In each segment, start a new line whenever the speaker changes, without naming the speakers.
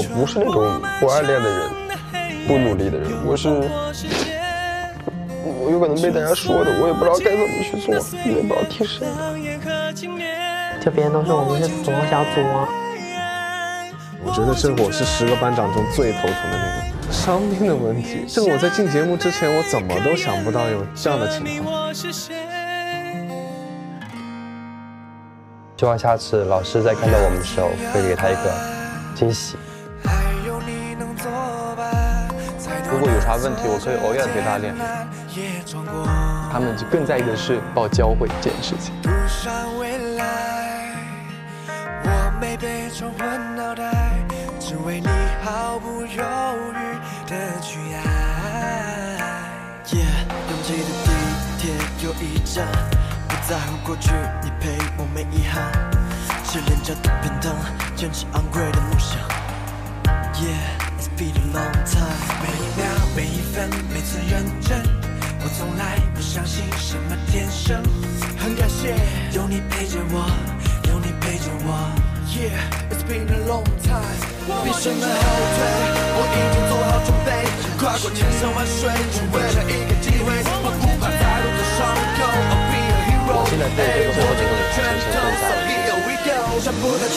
我不是那种不爱练的人，不努力的人，我是我有可能被大家说的，我也不知道该怎么去做，也不知道听谁的。
就别人都说我们是死亡小组啊。
我觉得这我是十个班长中最头疼的那个，伤病的问题。这个我在进节目之前，我怎么都想不到有这样的情况。
希望下次老师在看到我们的时候，会给他一个惊喜。
如果有啥问题，我可以偶尔陪他练。他们就更在意的是报教会这件事情。只为你毫不犹豫的去爱。拥挤的地铁有一站，不在乎过去，你陪我没遗憾。吃廉价的便当，坚持昂贵的梦想。每次认真，我从来不相信什么天生。很感谢有你陪着我，有你陪着我。Yeah, it's been a long time。后退，我已经做好准备，跨过千山万水，只为了一个机会。我不怕再多的伤口，I'll be a hero。现在对这个活动的全程都在。想不自己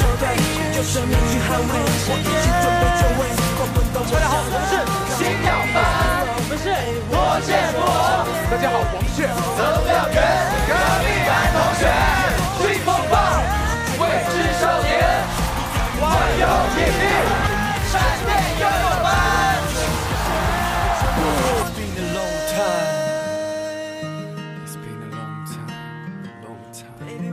就对，用生命去捍卫。大家好，我们是能量源隔壁班同学，追风暴，未知少年。万有引力，闪电拥有班。It's been a long time. It's been a long time, long time. Baby。